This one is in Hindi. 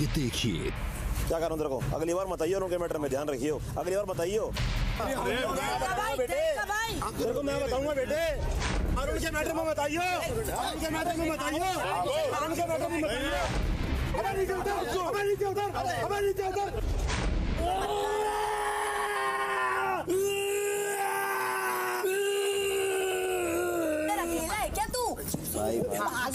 आगे देखिए। क्या करूँ तेरे को? अगली बार मत आइयो उनके मैटर में ध्यान रखियो। अगली बार मत आइयो। हाँ। हाँ, तेरे को मैं बताऊँगा बेटे। और उनके मैटर में बताइयो उनके मैटर में बताइयो उनके मैटर में बताइयो अबे नीचे उतर। अबे नीचे उतर। अबे नीचे उतर। अकेला है क्या तू? भाग